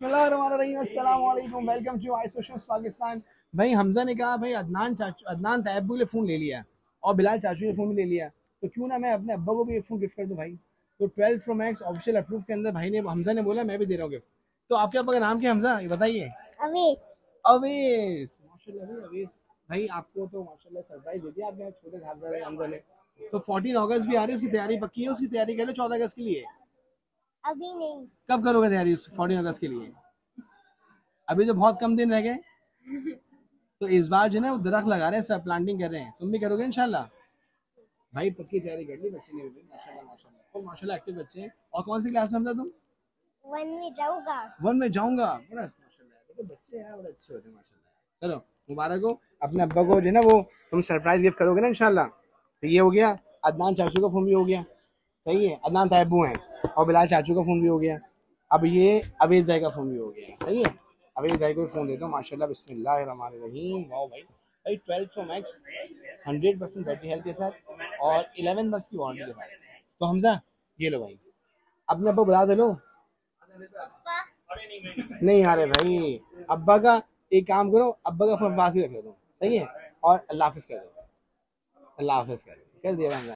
अस्सलाम welcome to I Socials Pakistan भाई हमजा ने कहा भाई अदनान चाचू अदनान तैयबू ने फ़ोन ले लिया और बिलाल चाचू ने फ़ोन भी ले लिया तो क्यों ना मैं अपने अब्बा को भी ये फ़ोन गिफ्ट कर दूँ भाई? तो twelve pro max official approve के अंदर भाई ने हमजा ने बोला मैं भी दे रहा हूँ गिफ्ट तो आपके अब्बा का नाम क्या हमजा? ये बताइए। अमीर अवेश माशाल्लाह अवेश भाई आपको तो माशाल्लाह सरप्राइज़ दे दिया आपने छोटे साहबजादे हमजा ने। तो 14 अगस्त भी आ रही है उसकी तैयारी पक्की है? उसकी तैयारी कर लो 14 अगस्त के लिए? अभी नहीं। कब करोगे तैयारी उस 14 अगस्त के लिए? अभी तो बहुत कम दिन रह गए। तो इस बार जो है ना वो दरख्त लगा रहे हैं सब प्लांटिंग कर रहे हैं। तुम भी करोगे इंशाल्लाह? भाई पक्की तैयारी कर ली बच्चे ने भी। माशाल्लाह माशाल्लाह। माशाल्लाह एक्टिव बच्चे हैं। और कौन सी क्लास में हमजा तुम? वन में जाऊँगा। वन में जाऊँगा? बड़ा माशाल्लाह। देखो बच्चे हैं बड़े अच्छे होते हैं माशाल्लाह। चलो मुबारक हो। अपने अब्बा को जो ना वो तुम सरप्राइज़ गिफ्ट करोगे ना इंशाल्लाह। तो ये हो गया अदनान चाचू का फ़ोन भी हो गया। सही है अदनान तैबू हैं। और बिलाल चाचू का फ़ोन भी हो गया। अब ये अवेज भाई का फ़ोन भी हो गया। सही है? अवेज भाई को फ़ोन देता हूँ। माशाल्लाह, बिस्मिल्लाहिर्रहमानिर्रहीम। वाओ भाई। भाई twelve pro max hundred percent battery health के साथ और इलेवन मंथ्स की वारंटी के साथ। तो हमजा, ये लो भाई। अपने अब्बा बुला दे लो। नहीं आ रहे भाई। अब्बा का, एक काम करो, अब्बा का फ़ोन पास ही रख लो तुम सही है? और अल्लाह हाफिज कर दो। अल्लाह हाफिज कर दो। कर दिया